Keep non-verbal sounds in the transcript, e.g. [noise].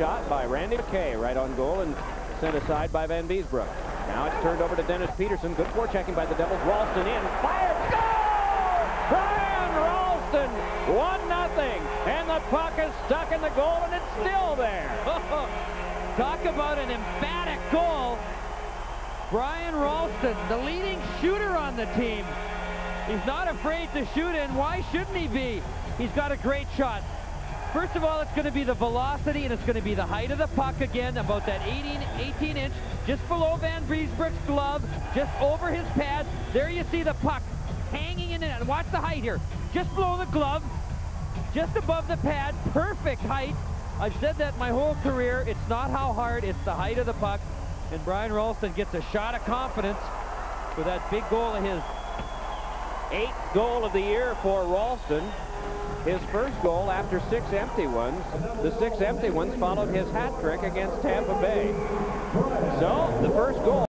shot by Randy McKay right on goal and sent aside by Vanbiesbrouck. Now it's turned over to Denis Pederson. Good forechecking by the Devils. Rolston in. Fired. Goal! Brian Rolston. 1 nothing, And the puck is stuck in the goal and it's still there. [laughs] Talk about an emphatic goal. Brian Rolston, the leading shooter on the team. He's not afraid to shoot, and why shouldn't he be? He's got a great shot. First of all, it's going to be the velocity, and it's going to be the height of the puck again, about that 18, 18 inch, just below Vanbiesbrouck's glove, just over his pad. There you see the puck hanging in it. Watch the height here. Just below the glove, just above the pad, perfect height. I've said that my whole career. It's not how hard, it's the height of the puck. And Brian Rolston gets a shot of confidence with that big goal of his. Eighth goal of the year for Rolston. His first goal after six empty ones. The six empty ones followed his hat trick against Tampa Bay. So the first goal.